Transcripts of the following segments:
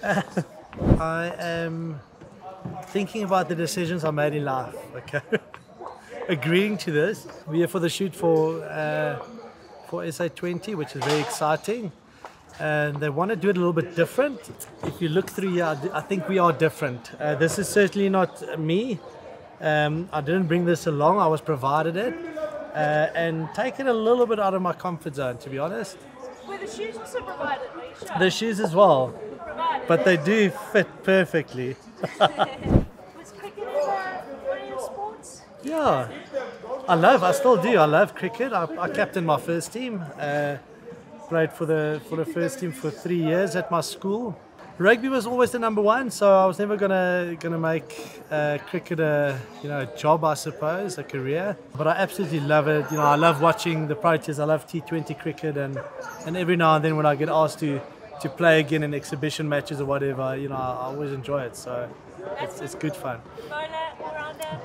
I am thinking about the decisions I made in life. Okay, agreeing to this. We're here for the shoot for uh, for SA20, which is very exciting. And they want to do it a little bit different. If you look through here, I think we are different. Uh, this is certainly not me. Um, I didn't bring this along. I was provided it, uh, and taken a little bit out of my comfort zone, to be honest. Were the shoes also provided? Sure? The shoes as well. But they do fit perfectly. Was cricket one of your sports? Yeah, I love. I still do. I love cricket. I, I captained my first team. Uh, played for the for the first team for three years at my school. Rugby was always the number one, so I was never gonna gonna make uh, cricket a you know a job, I suppose, a career. But I absolutely love it. You know, I love watching the Proteas. I love T20 cricket, and and every now and then when I get asked to to play again in exhibition matches or whatever, you know, I, always enjoy it. So it's, it's good fun. Bowler?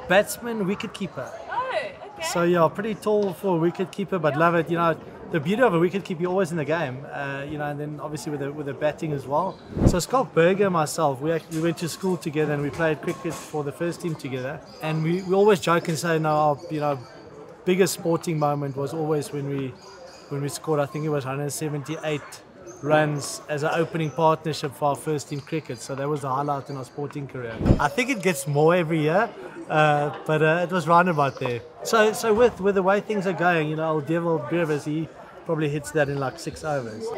Batsman, wicket keeper. Oh, okay. So yeah, pretty tall for a wicket keeper, but love it. You know, the beauty of a wicket keeper, you're always in the game. Uh, you know, and then obviously with the with the batting as well. So Schalk Burger and myself, we actually, we went to school together and we played cricket for the first team together. And we, we always joke and say, no, our, you know, biggest sporting moment was always when we when we scored. I think it was 178 runs as an opening partnership for our first team cricket. So that was the highlight in our sporting career. I think it gets more every year, uh, but uh, it was roundabout there. So so with with the way things are going, you know, old Dewald Brevis, he probably hits that in like six overs. Close.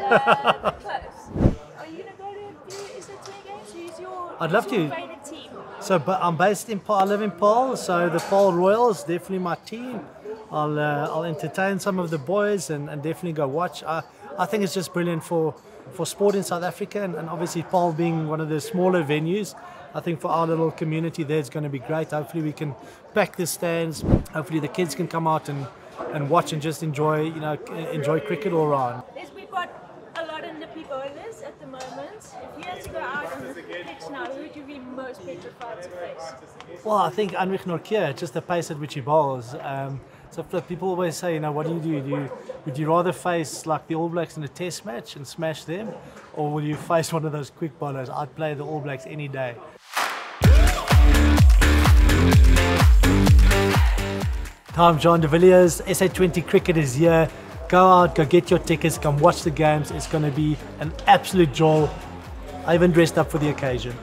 Are you going to go to the SA20 games? Who's your, I'd love your to. So, but I'm based in Paarl. I live in Paarl, so the Paarl Royals definitely my team. I'll uh, I'll entertain some of the boys and, and definitely go watch. I I think it's just brilliant for for sport in South Africa, and, and obviously Paarl being one of the smaller venues. I think for our little community there, it's going to be great. Hopefully, we can pack the stands. Hopefully, the kids can come out and, and watch and just enjoy, you know, enjoy cricket all around. There's, we've got a lot of nippy bowlers at the moment. If you had to go out on the pitch now, who would you be most petrified to face? Well, I think Anrich Nortje, just the pace at which he bowls. Um, so people always say, you know, what do you do? do you, would you rather face like the All Blacks in a test match and smash them? Or will you face one of those quick bowlers? I'd play the All Blacks any day. Tom Jean de Villiers, SA20 Cricket is here. Go out, go get your tickets, come watch the games. It's going to be an absolute joy. I even dressed up for the occasion.